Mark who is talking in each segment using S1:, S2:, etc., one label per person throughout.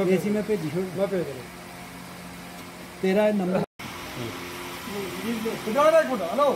S1: AC में भेजी छोड़
S2: मैं भेज देना
S1: तेरा नंबर
S2: मिनट हेलो।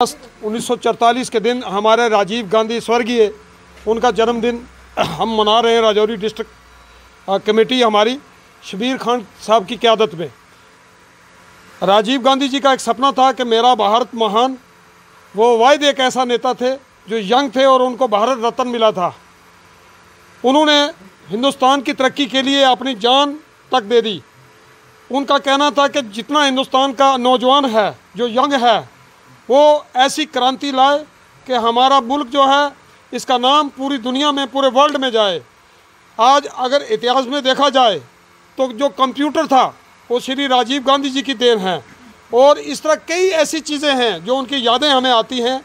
S2: अगस्त 1944 के दिन हमारे राजीव गांधी स्वर्गीय उनका जन्मदिन हम मना रहे हैं राजौरी डिस्ट्रिक्ट कमेटी हमारी शबीर खान साहब की क़्यादत में। राजीव गांधी जी का एक सपना था कि मेरा भारत महान, वो वायद एक ऐसा नेता थे जो यंग थे और उनको भारत रत्न मिला था। उन्होंने हिंदुस्तान की तरक्की के लिए अपनी जान तक दे दी। उनका कहना था कि जितना हिंदुस्तान का नौजवान है, जो यंग है, वो ऐसी क्रांति लाए कि हमारा मुल्क जो है, इसका नाम पूरी दुनिया में, पूरे वर्ल्ड में जाए। आज अगर इतिहास में देखा जाए तो जो कंप्यूटर था वो श्री राजीव गांधी जी की देन है। और इस तरह कई ऐसी चीज़ें हैं जो उनकी यादें हमें आती हैं।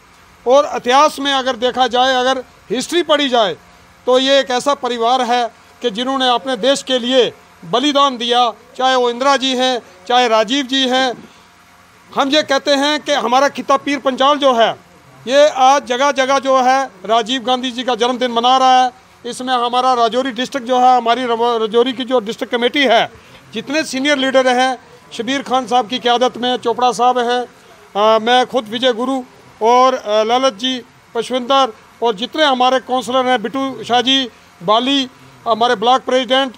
S2: और इतिहास में अगर देखा जाए, अगर हिस्ट्री पढ़ी जाए तो ये एक ऐसा परिवार है कि जिन्होंने अपने देश के लिए बलिदान दिया। चाहे वो इंदिरा जी हैं, चाहे राजीव जी हैं। हम ये कहते हैं कि हमारा खिता पीर पंचाल जो है, ये आज जगह जगह जो है, राजीव गांधी जी का जन्मदिन मना रहा है। इसमें हमारा राजौरी डिस्ट्रिक्ट जो है, हमारी राजौरी की जो डिस्ट्रिक्ट कमेटी है जितने सीनियर लीडर हैं शबीर खान साहब की क़्यादत में चोपड़ा साहब हैं मैं खुद विजय गुरु और ललित जी पशविंदर और जितने हमारे काउंसलर हैं बिटू शाह जी बाली हमारे ब्लॉक प्रेसिडेंट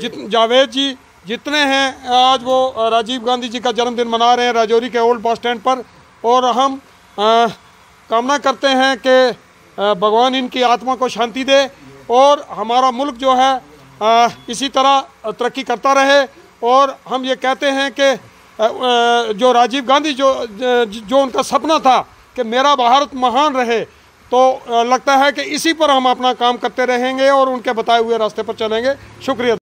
S2: जित जावेद जी जितने हैं आज वो राजीव गांधी जी का जन्मदिन मना रहे हैं राजौरी के ओल्ड बस स्टैंड पर और हम अ, कामना करते हैं कि भगवान इनकी आत्मा को शांति दे और हमारा मुल्क जो है इसी तरह तरक्की करता रहे और हम ये कहते हैं कि जो राजीव गांधी जो जो उनका सपना था कि मेरा भारत महान रहे तो लगता है कि इसी पर हम अपना काम करते रहेंगे और उनके बताए हुए रास्ते पर चलेंगे। शुक्रिया।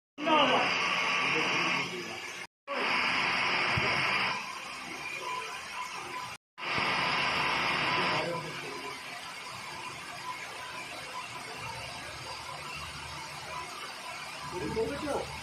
S3: बोलो